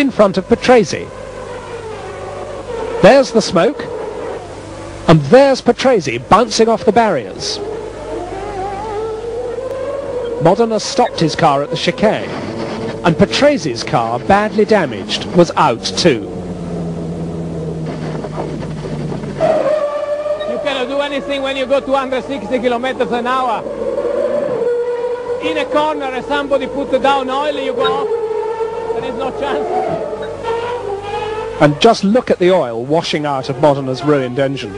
in front of Patrese. There's the smoke. And there's Patrese bouncing off the barriers. Modena stopped his car at the chicane. And Patrese's car, badly damaged, was out too. You cannot do anything when you go 260 kilometers an hour. In a corner somebody put down oil, you go off. There is no chance. And just look at the oil washing out of Modena's ruined engine.